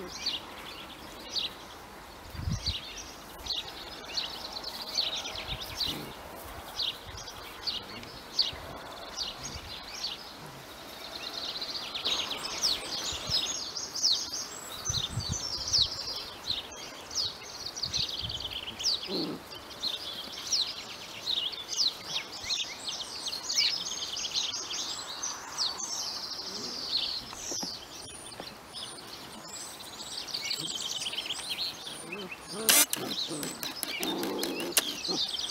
you. Mm-hmm. Thank you.